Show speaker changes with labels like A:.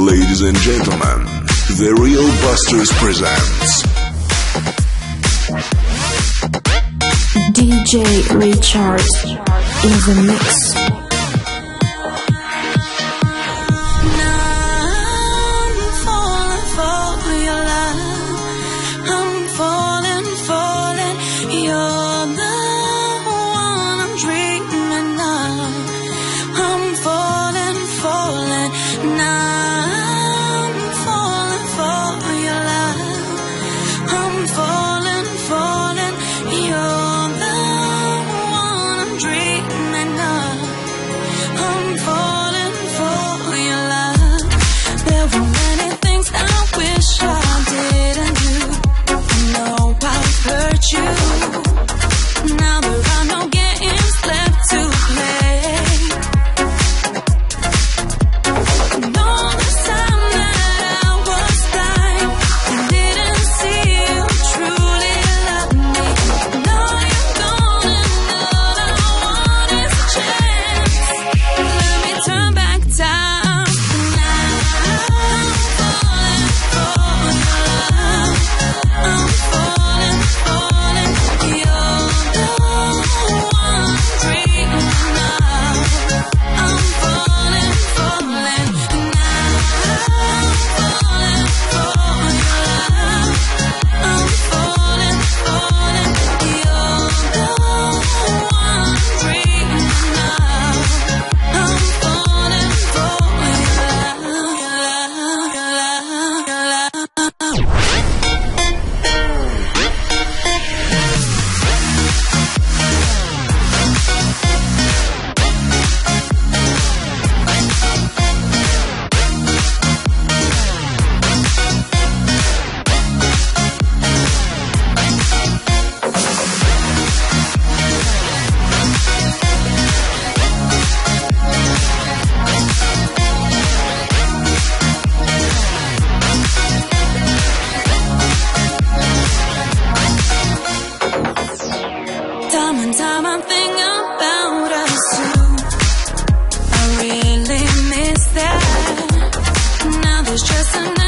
A: Ladies and gentlemen, The Real Busters presents
B: DJ Richard in the mix.
C: for one thing about us. I really miss that. Now there's just another